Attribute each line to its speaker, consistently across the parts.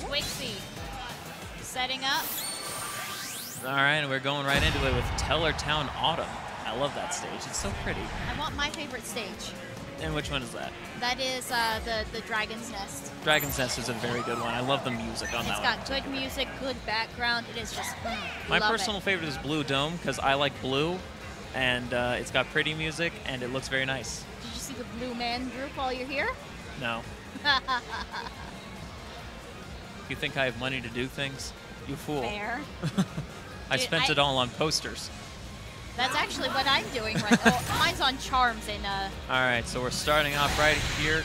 Speaker 1: Twixxie setting up.
Speaker 2: All right, and we're going right into it with Tellur Town Autumn. I love that stage. It's so pretty.
Speaker 1: I want my favorite stage.
Speaker 2: And which one is that?
Speaker 1: That is uh, the the Dragon's Nest.
Speaker 2: Dragon's Nest is a very good one. I love the music on
Speaker 1: It's
Speaker 2: that one.
Speaker 1: It's got good music, good background. It is just mm,
Speaker 2: My personal
Speaker 1: it.
Speaker 2: favorite is Blue Dome because I like blue, and uh, it's got pretty music and it looks very nice.
Speaker 1: Did you see the Blue Man group while you're here?
Speaker 2: No. You think I have money to do things? You fool.
Speaker 1: Fair.
Speaker 2: I
Speaker 1: Dude,
Speaker 2: spent
Speaker 1: I-
Speaker 2: it all on posters.
Speaker 1: That's actually what I'm doing right now. Oh, mine's on charms and uh,
Speaker 2: All right, so we're starting off right here.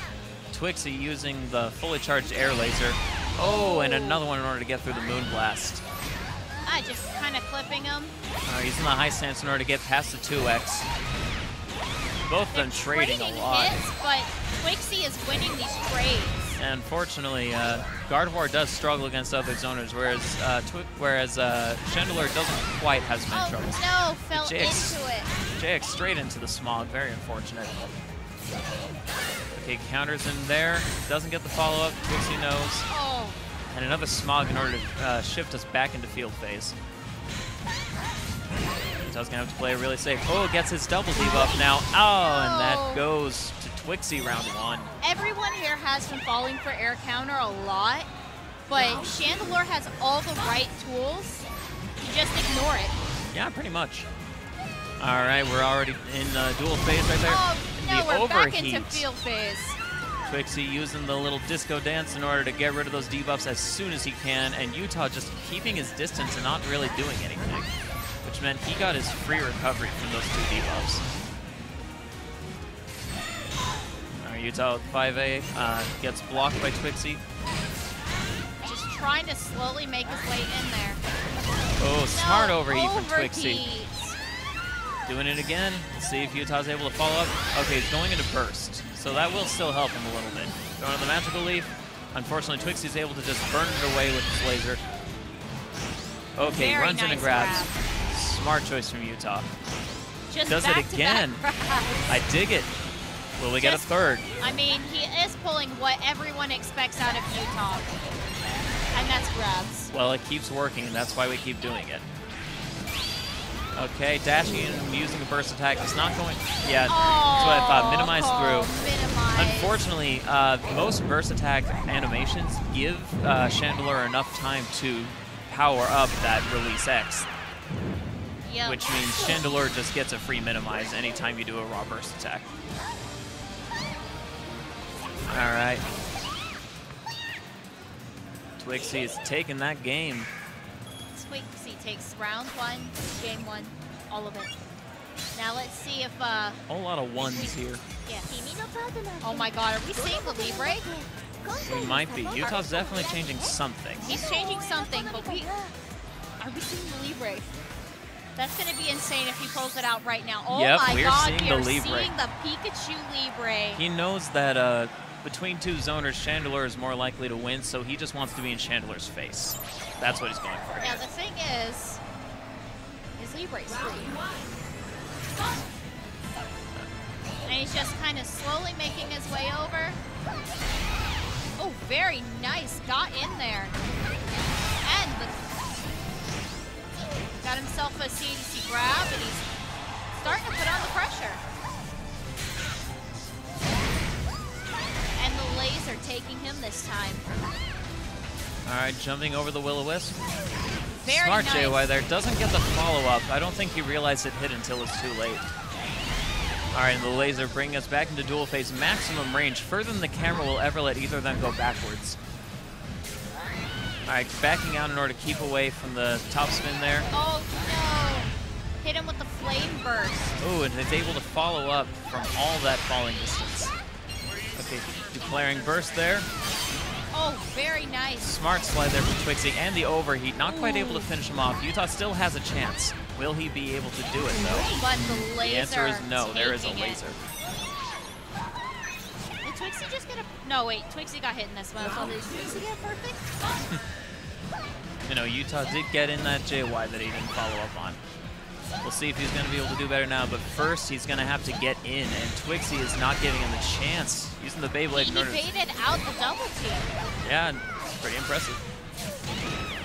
Speaker 2: Twixxie using the fully charged air laser. Oh, and another one in order to get through the moon blast.
Speaker 1: I just kind of clipping them.
Speaker 2: Uh, using the high stance in order to get past the 2x. Both of them trading, a lot.
Speaker 1: hits, but Twixxie is winning these trades.
Speaker 2: And unfortunately, uh, Gardevoir does struggle against other zoners, whereas uh, whereas uh, doesn't quite have as many
Speaker 1: Oh
Speaker 2: troubles.
Speaker 1: no, fell
Speaker 2: JX
Speaker 1: into it.
Speaker 2: JX straight into the smog, very unfortunate. Okay, counters in there, doesn't get the follow-up, Twixxie knows.
Speaker 1: Oh,
Speaker 2: And another smog in order to uh, shift us back into field phase. Does gonna have to play really safe. Oh, gets his double debuff now. Oh, and that goes Twixxie round one.
Speaker 1: everyone here has been falling for air counter a lot, but Chandelure has all the right tools. You just ignore it.
Speaker 2: Yeah, pretty much. All right, we're already in uh, dual phase right there.
Speaker 1: Oh no,
Speaker 2: the
Speaker 1: we're
Speaker 2: overheat.
Speaker 1: back into field phase.
Speaker 2: Twixxie using the little disco dance in order to get rid of those debuffs as soon as he can, and Utah just keeping his distance and not really doing anything, which meant he got his free recovery from those two debuffs. Utah with 5A uh, gets blocked by Twixxie.
Speaker 1: Just trying to slowly make his way in there.
Speaker 2: Oh, smart
Speaker 1: No,
Speaker 2: overheat from
Speaker 1: Twixxie.
Speaker 2: Doing it again. Let's see if Utah's able to follow up. Okay, he's going into burst, so that will still help him a little bit. Going to the magical leaf. Unfortunately, Twixxie's able to just burn it away with his laser. Okay,
Speaker 1: Very
Speaker 2: runs in and grabs.
Speaker 1: grab.
Speaker 2: Smart choice from Utah.
Speaker 1: Just
Speaker 2: Does it again. I dig it. Will we get a third?
Speaker 1: I mean, he is pulling what everyone expects out of Utah, and that's grabs.
Speaker 2: Well, it keeps working, and that's why we keep doing it. Okay, dashing and using a burst attack. It's not going. Yeah, that's what I thought. Minimize
Speaker 1: oh,
Speaker 2: through.
Speaker 1: Minimize.
Speaker 2: Unfortunately, uh, most burst attack animations give uh, enough time to power up that release X,
Speaker 1: Yep.
Speaker 2: which means Chandelure just gets a free minimize anytime you do a raw burst attack. All right. Twixxie is taking that game.
Speaker 1: Twixxie takes round one, game one, all of it. Now let's see if, uh,
Speaker 2: A whole lot of ones here.
Speaker 1: yeah. Oh my god, are we seeing the Libre?
Speaker 2: We might be. Utah's definitely changing something.
Speaker 1: He's changing something, but we, are we seeing the Libre? That's gonna be insane if he pulls it out right now. Oh
Speaker 2: Yep,
Speaker 1: my
Speaker 2: we're
Speaker 1: god,
Speaker 2: seeing
Speaker 1: we
Speaker 2: the
Speaker 1: are
Speaker 2: Libre.
Speaker 1: seeing the Pikachu Libre.
Speaker 2: He knows that uh, between two zoners, Chandelure is more likely to win, so he just wants to be in Chandelure's face. That's what he's going for here.
Speaker 1: the thing is, his Libre's free. And he's just kind of slowly making his way over. Oh, very nice. Got in there. And got himself a CDC grab, and he's starting to put on the pressure. Laser taking him this time.
Speaker 2: All right, jumping over the Will-O-Wisp. Smart
Speaker 1: nice.
Speaker 2: JY there. Doesn't get the follow-up. I don't think he realized it hit until it's too late. All right, and the laser bringing us back into dual phase. Maximum range, further than the camera will ever let either of them go backwards. All right, backing out in order to keep away from the top spin there.
Speaker 1: Oh no! Hit him with the flame burst.
Speaker 2: Oh, and it's able to follow up from all that falling distance. Declaring burst there.
Speaker 1: Oh, very nice.
Speaker 2: Smart slide there from Twixxie and the overheat. Not quite able to finish him off. Utah still has a chance. Will he be able to do it though?
Speaker 1: But the laser.
Speaker 2: The answer is no. There is a
Speaker 1: taking it.
Speaker 2: laser.
Speaker 1: Did Twixxie just get a? No, wait. Twixxie got hit in this one. So did Twixxie get perfect?
Speaker 2: You know, Utah did get in that JY that he didn't follow up on. We'll see if he's going to be able to do better now, but first he's going to have to get in, and Twixxie is not giving him the chance. Using the Beyblade
Speaker 1: He
Speaker 2: in order to
Speaker 1: evaded out the double team.
Speaker 2: Yeah, Pretty impressive.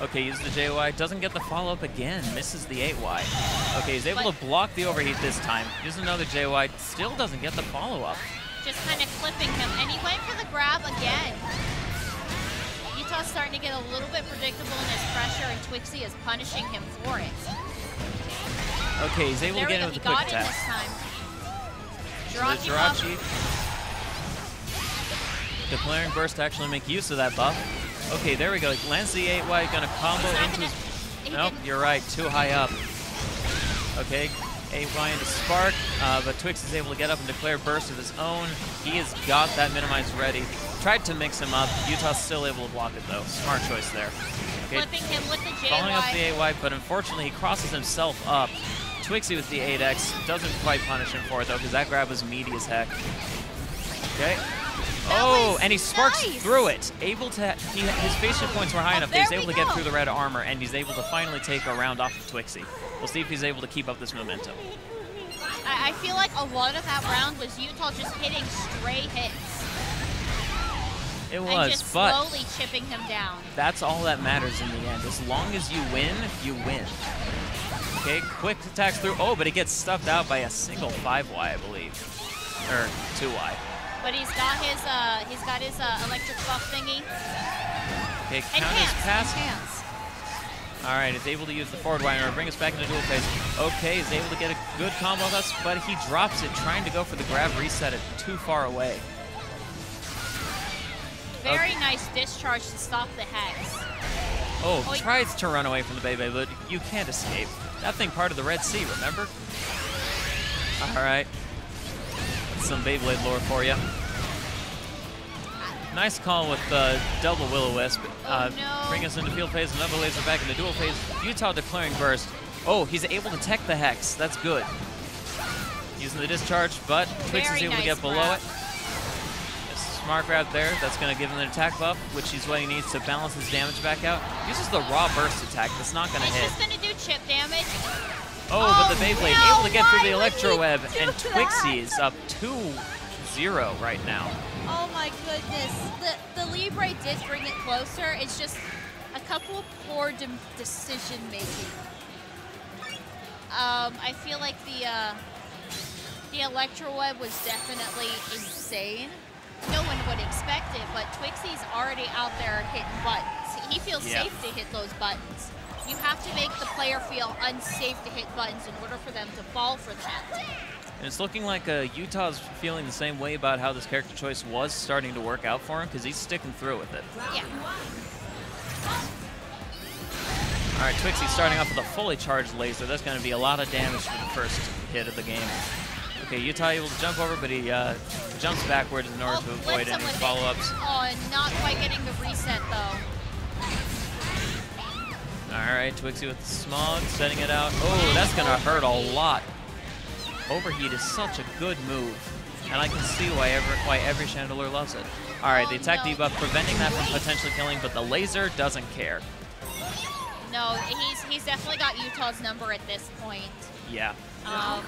Speaker 2: Okay, uses the JY, doesn't get the follow-up again, misses the 8Y. Okay, he's able
Speaker 1: But-
Speaker 2: to block the overheat this time. Uses another JY, still doesn't get the follow-up.
Speaker 1: Just kind of clipping him. And he went for the grab again. Utah's starting to get a little bit predictable in his pressure, and Twixxie is punishing him for it.
Speaker 2: Okay, he's able
Speaker 1: There
Speaker 2: to get in with the quick attack. The
Speaker 1: Jirachi.
Speaker 2: Jirachi. Declaring burst to actually make use of that buff. Okay, there we go. Lands the 8Y, gonna combo into
Speaker 1: gonna-
Speaker 2: his Nope,
Speaker 1: didn't-
Speaker 2: you're right. Too high up. Okay, 8Y into Spark, uh, but Twix is able to get up and declare burst of his own. He has got that minimize ready. Tried to mix him up. Utah's still able to block it though. Smart choice there. Okay,
Speaker 1: Flipping him with the JY.
Speaker 2: following up the 8Y, but unfortunately he crosses himself up. Twixxie with the 8X doesn't quite punish him for it though, because that grab was meaty as heck. Okay. Oh, and he sparks
Speaker 1: nice.
Speaker 2: through it. Able to, he, his facial points were high
Speaker 1: Oh,
Speaker 2: enough that he's able to get through the red armor, and he's able to finally take a round off of Twixxie. We'll see if he's able to keep up this momentum.
Speaker 1: I, I feel like a lot of that round was Utah just hitting stray hits
Speaker 2: It was, and
Speaker 1: just
Speaker 2: but
Speaker 1: slowly chipping him down.
Speaker 2: that's all that matters in the end. As long as you win, you win. Okay, quick attacks through. Oh, but he gets stuffed out by a single 5Y, I believe. Or 2Y.
Speaker 1: But he's got his uh he's got his uh, electric buff thingy.
Speaker 2: Okay, counters pass.
Speaker 1: enhance.
Speaker 2: All right, is able to use the forward wire, bring us back into dual phase. Okay, he's able to get a good combo with us, but he drops it, trying to go for the grab reset it too far away.
Speaker 1: Very nice discharge to stop the hex.
Speaker 2: Oh,
Speaker 1: Oh, he-
Speaker 2: tries to run away from the Bebe, but you can't escape. That thing part of the Red Sea, remember? All right. That's some Beyblade lore for you. Nice call with uh, double Will-O-Wisp. Uh,
Speaker 1: Oh, no.
Speaker 2: Bring us into field phase, another laser back into dual phase. Utah declaring burst. Oh, he's able to tech the Hex. That's good. Using the discharge, but Twix is
Speaker 1: Very
Speaker 2: able to get below
Speaker 1: grab.
Speaker 2: it. Smart grab there. That's going to give him an attack buff, which is what he needs to balance his damage back out. Uses the raw burst attack. That's not going to hit.
Speaker 1: Just gonna do chip damage.
Speaker 2: Oh, but the
Speaker 1: Oh,
Speaker 2: Beyblade
Speaker 1: no,
Speaker 2: able to get through the
Speaker 1: why would
Speaker 2: Electro Web, and? Twixxie is up 2-0 right now.
Speaker 1: Oh my goodness. The the Libre did bring it closer. It's just a couple of poor de- decision making. Um, I feel like the uh, the Electro Web was definitely insane. No one would expect it, but Twixxie's already out there hitting buttons. He feels
Speaker 2: Yeah.
Speaker 1: safe to hit those buttons. You have to make the player feel unsafe to hit buttons in order for them to fall for that.
Speaker 2: And it's looking like uh, Utah's feeling the same way about how this character choice was starting to work out for him, because he's sticking through with it.
Speaker 1: Yeah.
Speaker 2: All right, Twixxie starting off with a fully charged laser. That's going to be a lot of damage for the first hit of the game. Okay, Utah able to jump over, but he uh, jumps backwards in order
Speaker 1: Oh,
Speaker 2: to avoid any follow-ups.
Speaker 1: Oh, and not quite getting the reset though.
Speaker 2: All right, Twixxie with the smog, setting it out. Oh, that's going to hurt a lot. Overheat is such a good move, and I can see why every, why every Chandelure loves it. All right, the
Speaker 1: Oh,
Speaker 2: attack
Speaker 1: no.
Speaker 2: debuff preventing that from potentially killing, but the laser doesn't care.
Speaker 1: No, he's he's definitely got Utah's number at this point.
Speaker 2: Yeah.
Speaker 1: Um,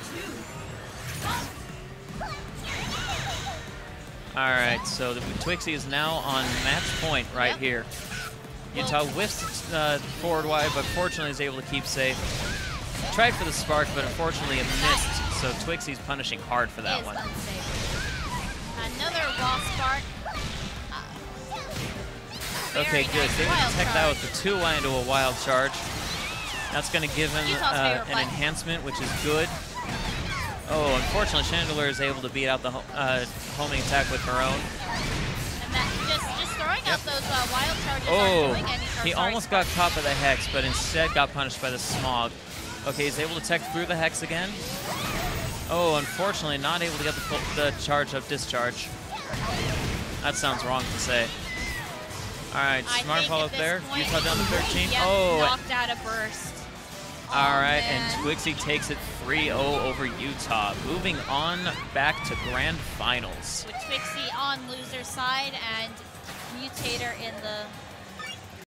Speaker 2: All right, so the Twixxie is now on match point right
Speaker 1: Yep.
Speaker 2: here. Utah whiffs uh, forward wide, but fortunately is able to keep safe. Tried for the spark, but unfortunately it missed, so Twixxie's punishing hard for that one.
Speaker 1: Another raw spark. Uh,
Speaker 2: Okay, good.
Speaker 1: nice
Speaker 2: They
Speaker 1: wild
Speaker 2: detect that with the 2Y into a wild charge. That's going to give him uh, an enhancement, which is good. Oh, unfortunately, Chandelure is able to beat out the ho- uh, homing attack with her own.
Speaker 1: And that just just out those uh, wild charges
Speaker 2: Oh,
Speaker 1: aren't doing any.
Speaker 2: he almost got caught by the Hex, but instead got punished by the Smog. Okay, he's able to tech through the Hex again. Oh, unfortunately, not able to get the, full, the charge of discharge. That sounds wrong to say. All right, smart follow up there. Utah down to 13.
Speaker 1: Yep,
Speaker 2: oh,
Speaker 1: knocked out a burst.
Speaker 2: all
Speaker 1: Oh,
Speaker 2: right,
Speaker 1: man.
Speaker 2: and Twixxie takes it 3-0 over Utah, moving on back to grand finals.
Speaker 1: With Twixxie on loser side and Mutator in the